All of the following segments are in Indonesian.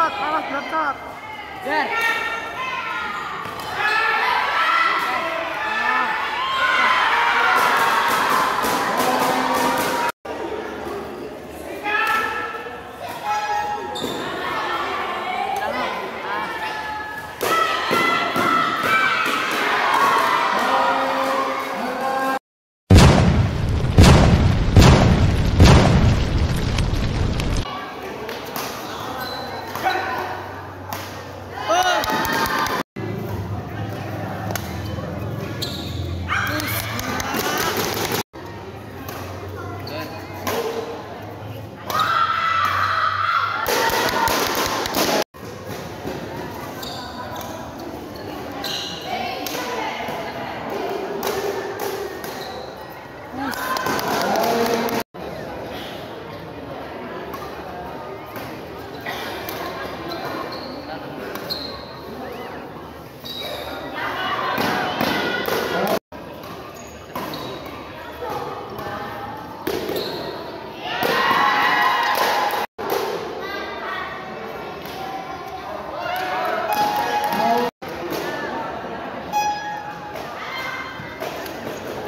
Shot, awas shot.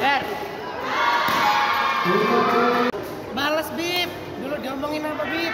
Jar. Males Bib. Dulu diomongin apa Bib?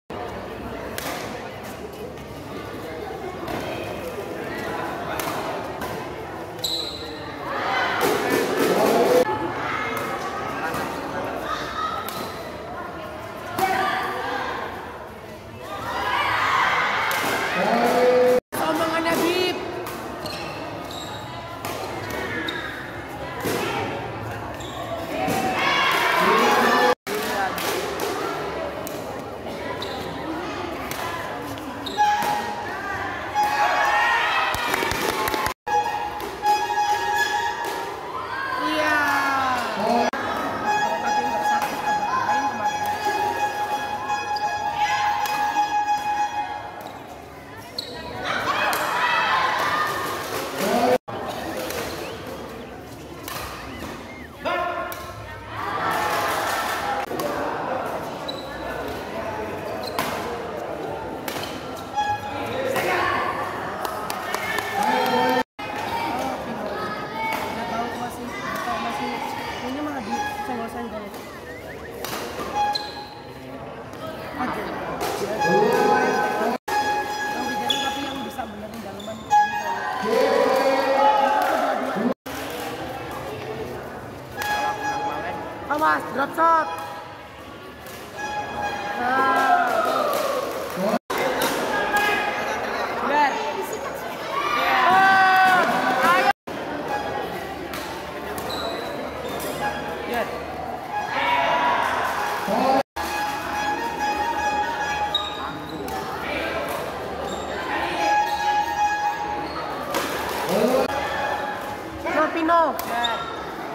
Awas, drop shot.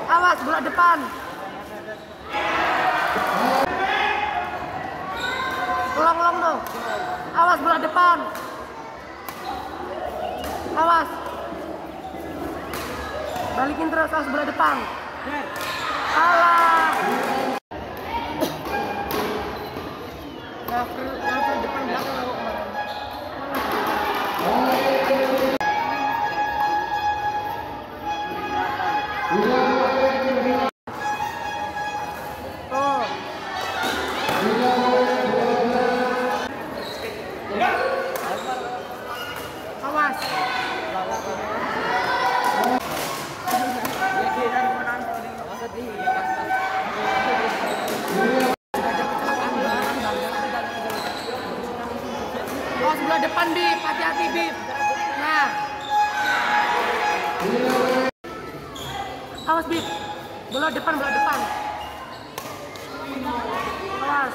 Awas, bola depan. Ulang, ulang dong. Awas, bola depan. Awas. Balikin terus, awas bola depan. Alah. Cover depan aku Awas bola depan. Hati-hati. Nah. Awas, Bib. Bola depan, bola depan. Awas.